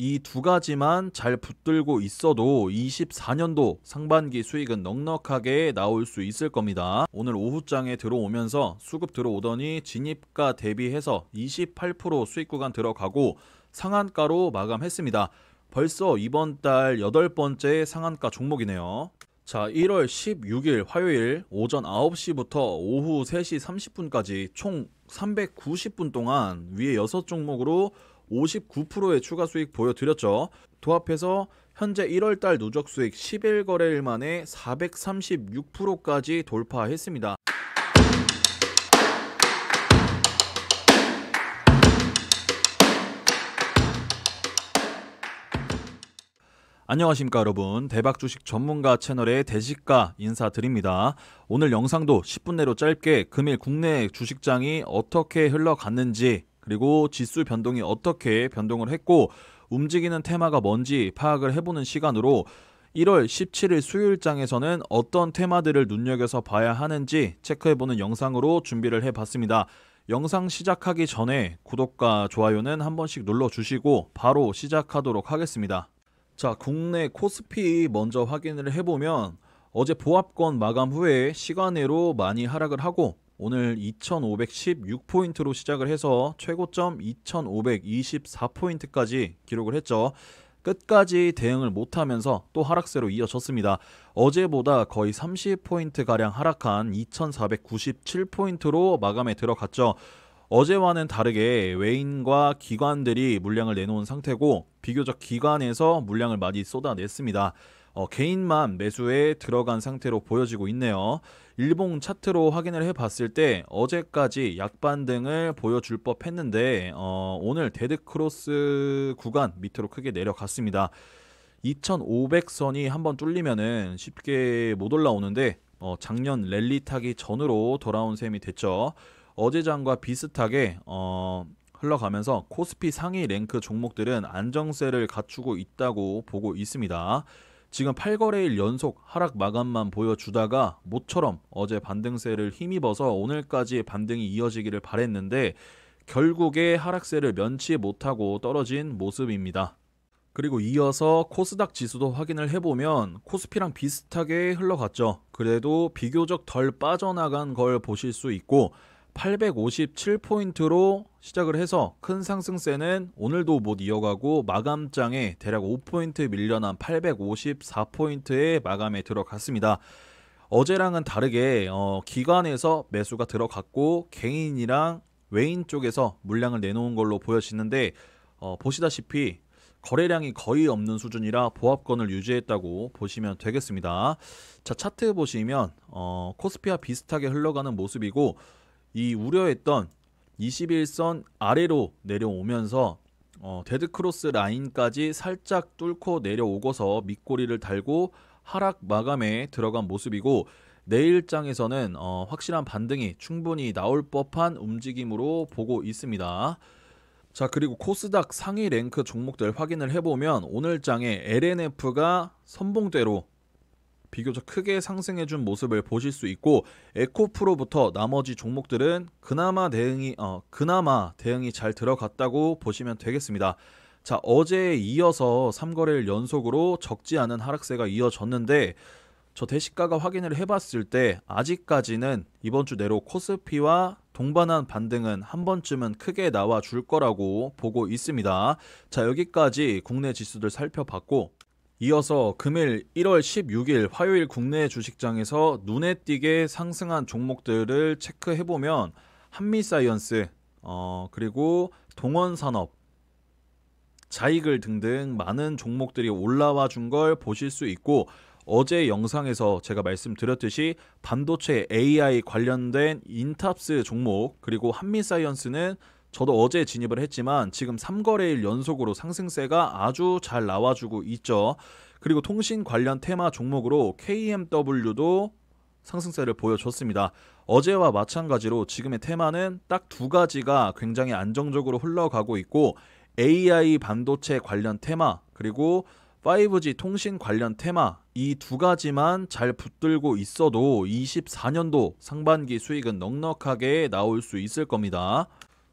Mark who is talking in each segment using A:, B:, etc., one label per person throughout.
A: 이 두 가지만 잘 붙들고 있어도 24년도 상반기 수익은 넉넉하게 나올 수 있을 겁니다. 오늘 오후장에 들어오면서 수급 들어오더니 진입가 대비해서 28% 수익 구간 들어가고 상한가로 마감했습니다. 벌써 이번 달 여덟 번째 상한가 종목이네요. 자, 1월 16일 화요일 오전 9시부터 오후 3시 30분까지 총 390분 동안 위에 6종목으로 59%의 추가 수익 보여드렸죠. 도합해서 현재 1월달 누적 수익 11거래일 만에 436%까지 돌파했습니다. 안녕하십니까 여러분 대박 주식 전문가 채널의 대식가 인사드립니다 오늘 영상도 10분 내로 짧게 금일 국내 주식장이 어떻게 흘러갔는지 그리고 지수 변동이 어떻게 변동을 했고 움직이는 테마가 뭔지 파악을 해보는 시간으로 1월 17일 수요일장에서는 어떤 테마들을 눈여겨서 봐야 하는지 체크해보는 영상으로 준비를 해봤습니다. 영상 시작하기 전에 구독과 좋아요는 한 번씩 눌러주시고 바로 시작하도록 하겠습니다. 자, 국내 코스피 먼저 확인을 해보면 어제 보합권 마감 후에 시간외로 많이 하락을 하고 오늘 2516포인트로 시작을 해서 최고점 2524포인트까지 기록을 했죠. 끝까지 대응을 못하면서 또 하락세로 이어졌습니다. 어제보다 거의 30포인트 가량 하락한 2497포인트로 마감에 들어갔죠. 어제와는 다르게 외인과 기관들이 물량을 내놓은 상태고 비교적 기관에서 물량을 많이 쏟아냈습니다. 어, 개인만 매수에 들어간 상태로 보여지고 있네요. 일봉 차트로 확인을 해봤을 때 어제까지 약반등을 보여줄 법했는데 어, 오늘 dead cross 구간 밑으로 크게 내려갔습니다. 2500선이 한번 뚫리면은 쉽게 못 올라오는데 어, 작년 랠리 타기 전으로 돌아온 셈이 됐죠. 어제장과 비슷하게 어, 흘러가면서 코스피 상위 랭크 종목들은 안정세를 갖추고 있다고 보고 있습니다. 지금 8거래일 연속 하락 마감만 보여주다가 모처럼 어제 반등세를 힘입어서 오늘까지 반등이 이어지기를 바랬는데 결국에 하락세를 면치 못하고 떨어진 모습입니다. 그리고 이어서 코스닥 지수도 확인을 해보면 코스피랑 비슷하게 흘러갔죠. 그래도 비교적 덜 빠져나간 걸 보실 수 있고 857포인트로 시작을 해서 큰 상승세는 오늘도 못 이어가고 마감장에 대략 5포인트 밀려난 854포인트의 마감에 들어갔습니다. 어제랑은 다르게 어, 기관에서 매수가 들어갔고 개인이랑 외인 쪽에서 물량을 내놓은 걸로 보여지는데 어, 보시다시피 거래량이 거의 없는 수준이라 보합권을 유지했다고 보시면 되겠습니다. 자 차트 보시면 어, 코스피와 비슷하게 흘러가는 모습이고 이 우려했던 21선 아래로 내려오면서 어, dead cross 라인까지 살짝 뚫고 내려오고서 밑꼬리를 달고 하락 마감에 들어간 모습이고 내일장에서는 어, 확실한 반등이 충분히 나올 법한 움직임으로 보고 있습니다. 자 그리고 코스닥 상위 랭크 종목들 확인을 해보면 오늘 장에 LNF가 선봉대로 비교적 크게 상승해준 모습을 보실 수 있고 에코프로부터 나머지 종목들은 그나마 대응이 어 그나마 대응이 잘 들어갔다고 보시면 되겠습니다. 자 어제에 이어서 3거래일 연속으로 적지 않은 하락세가 이어졌는데 저 대시가가 확인을 해봤을 때 아직까지는 이번 주 내로 코스피와 동반한 반등은 한 번쯤은 크게 나와 줄 거라고 보고 있습니다. 자 여기까지 국내 지수들 살펴봤고 이어서 금일 1월 16일 화요일 국내 주식장에서 눈에 띄게 상승한 종목들을 체크해보면 한미사이언스, 어, 그리고 동원산업, 자이글 등등 많은 종목들이 올라와 준 걸 보실 수 있고 어제 영상에서 제가 말씀드렸듯이 반도체 AI 관련된 인탑스 종목 그리고 한미사이언스는 저도 어제 진입을 했지만 지금 3거래일 연속으로 상승세가 아주 잘 나와주고 있죠. 그리고 통신 관련 테마 종목으로 KMW도 상승세를 보여줬습니다. 어제와 마찬가지로 지금의 테마는 딱 두 가지가 굉장히 안정적으로 흘러가고 있고 AI 반도체 관련 테마 그리고 5G 통신 관련 테마 이 두 가지만 잘 붙들고 있어도 24년도 상반기 수익은 넉넉하게 나올 수 있을 겁니다.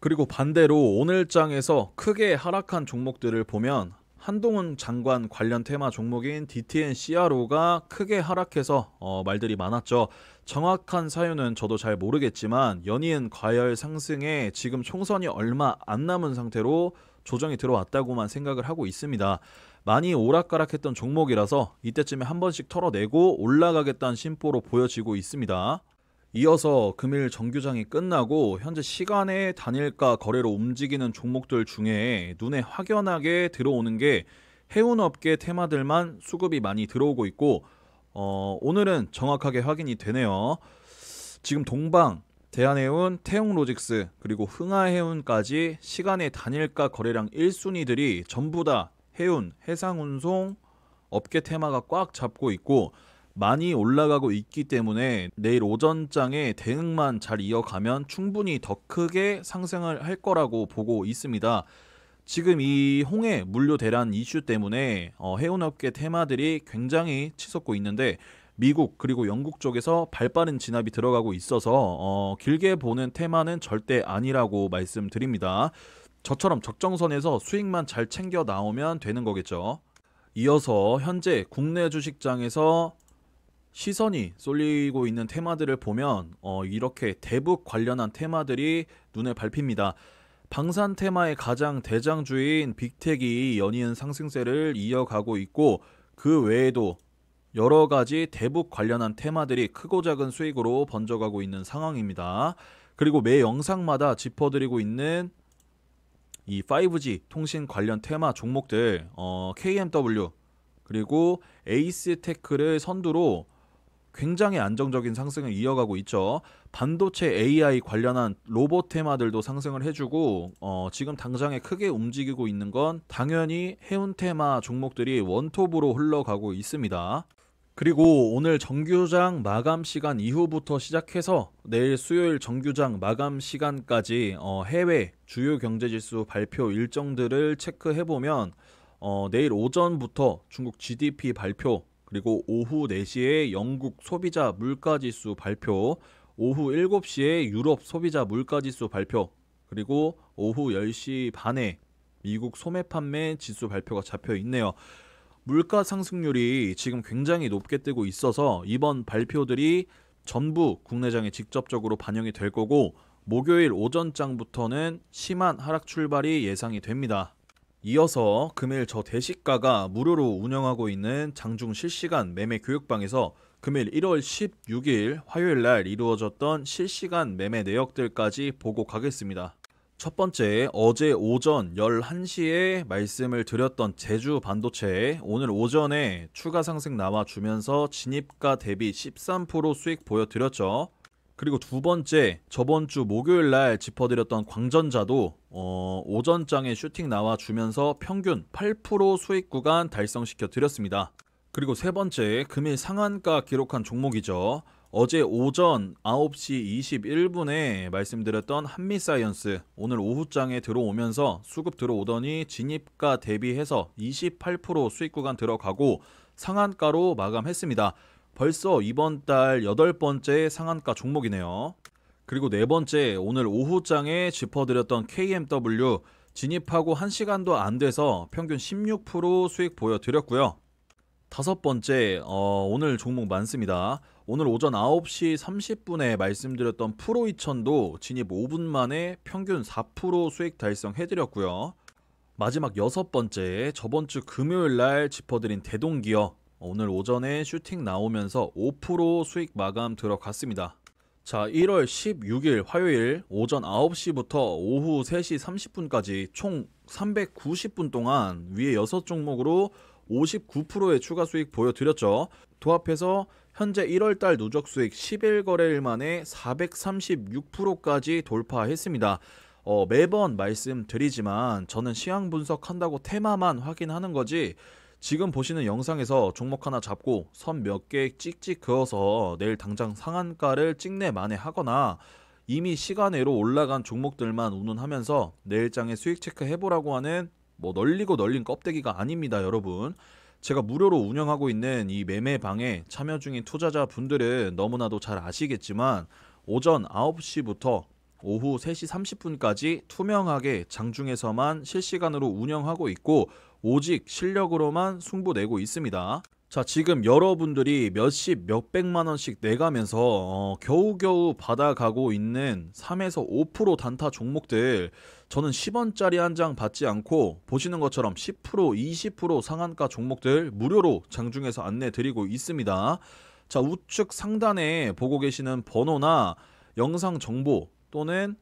A: 그리고 반대로 오늘장에서 크게 하락한 종목들을 보면 한동훈 장관 관련 테마 종목인 DTN CRO가 크게 하락해서 어, 말들이 많았죠. 정확한 사유는 저도 잘 모르겠지만 연이은 과열 상승에 지금 총선이 얼마 안 남은 상태로 조정이 들어왔다고만 생각을 하고 있습니다. 많이 오락가락했던 종목이라서 이때쯤에 한 번씩 털어내고 올라가겠다는 심보로 보여지고 있습니다. 이어서 금일 정규장이 끝나고 현재 시간에 단일가 거래로 움직이는 종목들 중에 눈에 확연하게 들어오는 게 해운업계 테마들만 수급이 많이 들어오고 있고 어, 오늘은 정확하게 확인이 되네요. 지금 동방, 대한해운, 태웅로직스 그리고 흥하해운까지 시간의 단일가 거래량 1순위들이 전부 다 해운, 해상운송 업계 테마가 꽉 잡고 있고 많이 올라가고 있기 때문에 내일 오전장에 대응만 잘 이어가면 충분히 더 크게 상승을 할 거라고 보고 있습니다. 지금 이 홍해 물류 대란 이슈 때문에 어, 해운업계 테마들이 굉장히 치솟고 있는데 미국 그리고 영국 쪽에서 발빠른 진압이 들어가고 있어서 어, 길게 보는 테마는 절대 아니라고 말씀드립니다. 저처럼 적정선에서 수익만 잘 챙겨 나오면 되는 거겠죠. 이어서 현재 국내 주식장에서 시선이 쏠리고 있는 테마들을 보면 어, 이렇게 대북 관련한 테마들이 눈에 밟힙니다. 방산 테마의 가장 대장주인 빅텍이 연이은 상승세를 이어가고 있고 그 외에도 여러 가지 대북 관련한 테마들이 크고 작은 수익으로 번져가고 있는 상황입니다. 그리고 매 영상마다 짚어드리고 있는 이 5G 통신 관련 테마 종목들 어, KMW 그리고 에이스테크를 선두로 굉장히 안정적인 상승을 이어가고 있죠. 반도체 AI 관련한 로봇 테마들도 상승을 해주고 어, 지금 당장에 크게 움직이고 있는 건 당연히 해운 테마 종목들이 원톱으로 흘러가고 있습니다. 그리고 오늘 정규장 마감 시간 이후부터 시작해서 내일 수요일 정규장 마감 시간까지 어, 해외 주요 경제지수 발표 일정들을 체크해 보면 어, 내일 오전부터 중국 GDP 발표 그리고 오후 4시에 영국 소비자 물가지수 발표, 오후 7시에 유럽 소비자 물가지수 발표, 그리고 오후 10시 반에 미국 소매 판매 지수 발표가 잡혀 있네요. 물가 상승률이 지금 굉장히 높게 뜨고 있어서 이번 발표들이 전부 국내장에 직접적으로 반영이 될 거고 목요일 오전장부터는 심한 하락 출발이 예상이 됩니다. 이어서 금일 저 대식가가 무료로 운영하고 있는 장중 실시간 매매 교육방에서 금일 1월 16일 화요일 날 이루어졌던 실시간 매매 내역들까지 보고 가겠습니다. 첫 번째, 어제 오전 11시에 말씀을 드렸던 제주 반도체 오늘 오전에 추가 상승 나와 주면서 진입가 대비 13% 수익 보여드렸죠. 그리고 두 번째 저번 주 목요일 날 짚어드렸던 광전자도 어, 오전장에 슈팅 나와 주면서 평균 8% 수익 구간 달성시켜 드렸습니다. 그리고 세 번째 금일 상한가 기록한 종목이죠. 어제 오전 9시 21분에 말씀드렸던 한미사이언스 오늘 오후장에 들어오면서 수급 들어오더니 진입가 대비해서 28% 수익 구간 들어가고 상한가로 마감했습니다. 벌써 이번 달 여덟 번째 상한가 종목이네요. 그리고 네 번째 오늘 오후장에 짚어드렸던 KMW 진입하고 1시간도 안 돼서 평균 16% 수익 보여드렸고요. 다섯 번째 어, 오늘 종목 많습니다. 오늘 오전 9시 30분에 말씀드렸던 프로2000도 진입 5분 만에 평균 4% 수익 달성해드렸고요. 마지막 여섯 번째 저번 주 금요일 날 짚어드린 대동기업 오늘 오전에 슈팅 나오면서 5% 수익 마감 들어갔습니다. 자, 1월 16일 화요일 오전 9시부터 오후 3시 30분까지 총 390분 동안 위에 6종목으로 59%의 추가 수익 보여드렸죠. 도합해서 현재 1월달 누적 수익 11거래일 만에 436%까지 돌파했습니다. 어, 매번 말씀드리지만 저는 시황 분석한다고 테마만 확인하는 거지 지금 보시는 영상에서 종목 하나 잡고 선 몇 개 찍찍 그어서 내일 당장 상한가를 찍내 만회하거나 이미 시간외로 올라간 종목들만 운운하면서 내일장에 수익 체크 해보라고 하는 뭐 널리고 널린 껍데기가 아닙니다 여러분. 제가 무료로 운영하고 있는 이 매매방에 참여 중인 투자자 분들은 너무나도 잘 아시겠지만 오전 9시부터 오후 3시 30분까지 투명하게 장중에서만 실시간으로 운영하고 있고 오직 실력으로만 승부 내고 있습니다. 자, 지금 여러분들이 몇십, 몇백만 원씩 내가면서 어, 겨우겨우 받아가고 있는 3에서 5% 단타 종목들 저는 10원짜리 한 장 받지 않고 보시는 것처럼 10%, 20% 상한가 종목들 무료로 장중에서 안내 드리고 있습니다. 자, 우측 상단에 보고 계시는 번호나 영상 정보 또는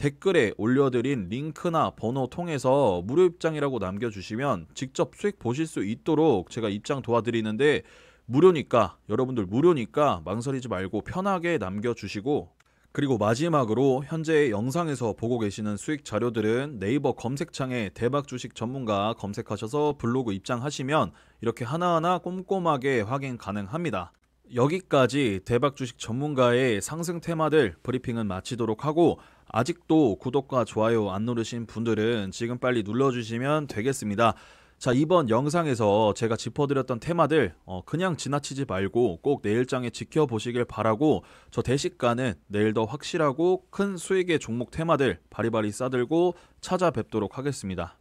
A: 댓글에 올려드린 링크나 번호 통해서 무료 입장이라고 남겨주시면 직접 수익 보실 수 있도록 제가 입장 도와드리는데 무료니까 여러분들 무료니까 망설이지 말고 편하게 남겨주시고 그리고 마지막으로 현재 영상에서 보고 계시는 수익 자료들은 네이버 검색창에 대박 주식 전문가 검색하셔서 블로그 입장하시면 이렇게 하나하나 꼼꼼하게 확인 가능합니다. 여기까지 대박 주식 전문가의 상승 테마들 브리핑은 마치도록 하고 아직도 구독과 좋아요 안 누르신 분들은 지금 빨리 눌러주시면 되겠습니다. 자 이번 영상에서 제가 짚어드렸던 테마들 어, 그냥 지나치지 말고 꼭 내일장에 지켜보시길 바라고 저 대식가는 내일 더 확실하고 큰 수익의 종목 테마들 바리바리 싸들고 찾아뵙도록 하겠습니다.